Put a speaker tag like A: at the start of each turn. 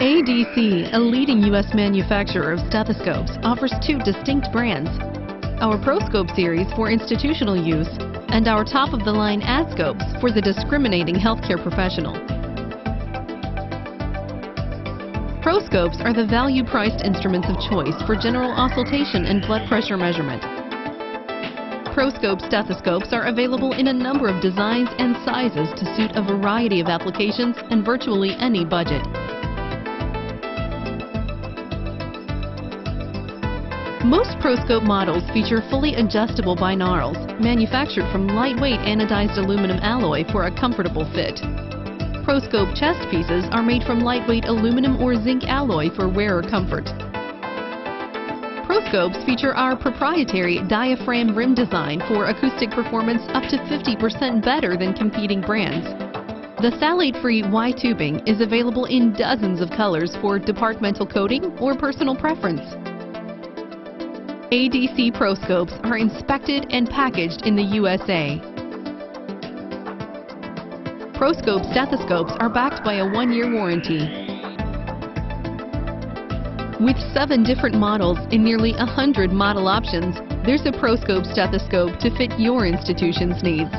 A: ADC, a leading U.S. manufacturer of stethoscopes, offers two distinct brands. Our ProScope series for institutional use and our top-of-the-line AdScopes for the discriminating healthcare professional. ProScopes are the value-priced instruments of choice for general auscultation and blood pressure measurement. ProScope stethoscopes are available in a number of designs and sizes to suit a variety of applications and virtually any budget. Most ProScope models feature fully adjustable binaurals, manufactured from lightweight anodized aluminum alloy for a comfortable fit. ProScope chest pieces are made from lightweight aluminum or zinc alloy for wearer comfort. ProScopes feature our proprietary diaphragm rim design for acoustic performance up to 50% better than competing brands. The phthalate-free Y tubing is available in dozens of colors for departmental coating or personal preference. ADC ProScopes are inspected and packaged in the USA. ProScope stethoscopes are backed by a one-year warranty. With seven different models and nearly 100 model options, there's a ProScope stethoscope to fit your institution's needs.